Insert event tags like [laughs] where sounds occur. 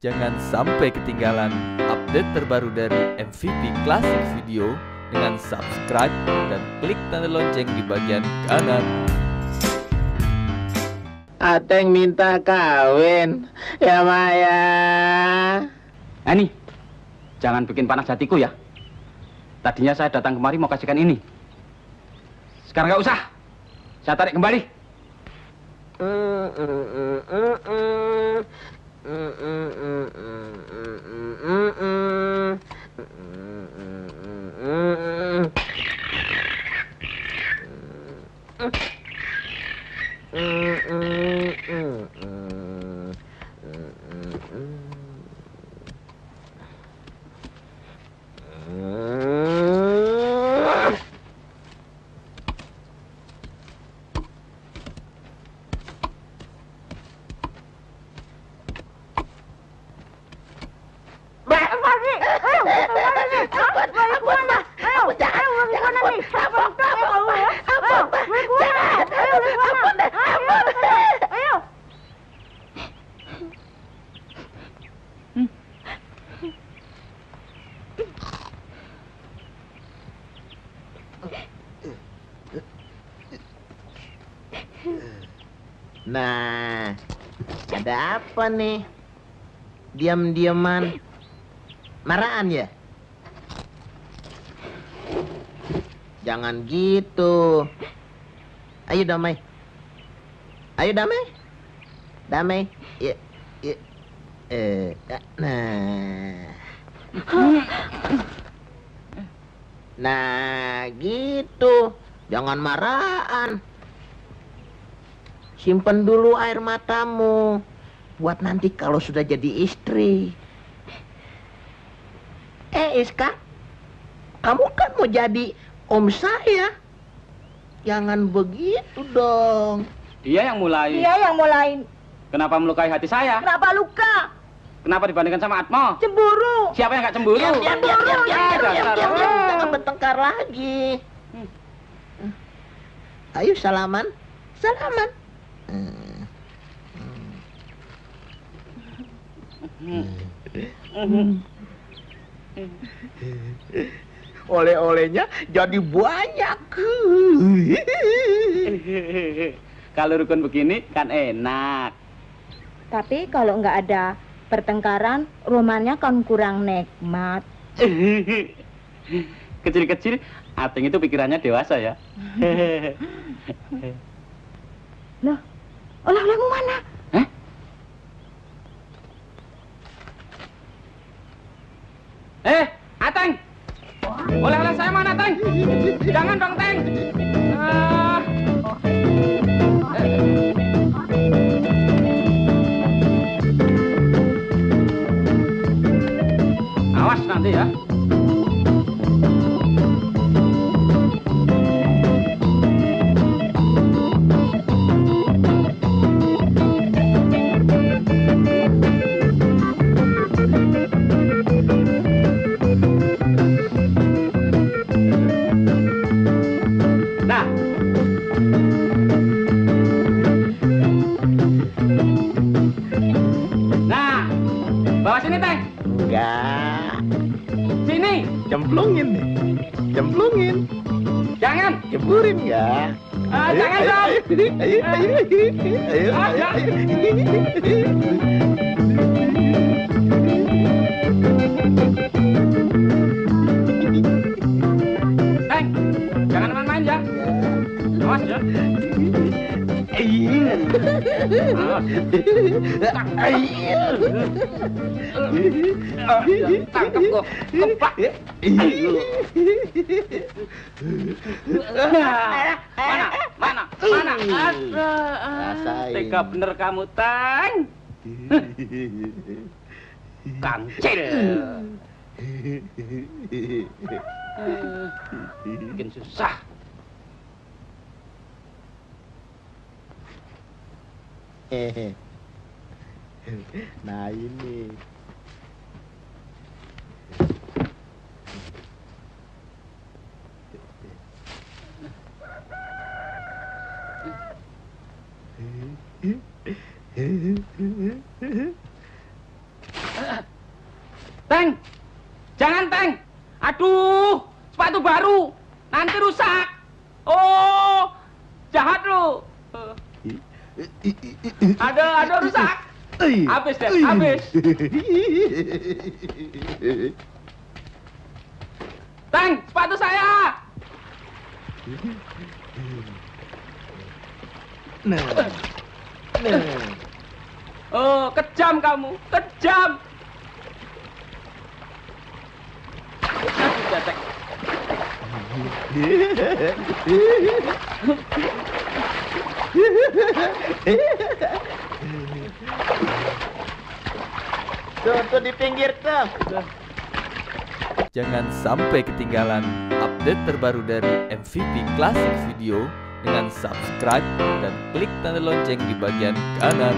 Jangan sampai ketinggalan update terbaru dari MVP Classic Video dengan subscribe dan klik tanda lonceng di bagian kanan. Ateng minta kawin ya Maya. Ani, jangan bikin panas hatiku ya. Tadinya saya datang kemari mau kasihkan ini. Sekarang nggak usah. Saya tarik kembali. Mm-mm-mm. Nah, ada apa nih? Diam-diaman. Marahan ya? Jangan gitu. Ayo damai. Ayo damai. Damai. Ya, ya. Eh, nah. Nah, gitu. Jangan marahan. Simpen dulu air matamu buat nanti kalau sudah jadi istri. Eh, Iska, kamu kan mau jadi om saya. Jangan begitu dong. Dia yang mulai. Dia yang mulai. Kenapa melukai hati saya? Kenapa luka? Kenapa dibandingkan sama Atmo? Cemburu. Siapa yang nggak cemburu? Diam, diam, diam, diam, diam, diam, diam. Jangan bertengkar lagi. Ayo salaman, salaman. Oleh-olehnya jadi banyak. Kalau rukun begini kan enak. Tapi kalau nggak ada pertengkaran, rumahnya kan kurang nikmat. Kecil-kecil, Ating itu pikirannya dewasa ya. Loh, oleh-olehmu mana? Hah? Eh, Ateng! Oleh-oleh saya mana, Teng? Jangan dong, Teng! Ah. Eh. Awas nanti ya. Bawa sini, Teng. Enggak, Sini. cemplungin nih. Cemplungin. Jangan. Ceburin enggak? Ah, jangan dong. Ayo, ayo, ayo, ayo, Ah, ayo, jangan. Teng, jangan main-main ya. Awas ya. Awas. Tangkap gua. Kepak. Mana? Mana? Mana? Tega bener kamu, Teng. Kancil. Bikin susah. [laughs] Nah ini Teng, jangan Teng. Aduh, sepatu baru, nanti rusak. Oh, jahat lu. Ada, ada rusak. Habis deh, habis. Teng, sepatu saya. Nah. Nah. Oh, kejam kamu, kejam. Aduh, Cetek. [laughs] Tuh, tuh di pinggir tuh. Jangan sampai ketinggalan update terbaru dari MVP Classic Video dengan subscribe dan klik tanda lonceng di bagian kanan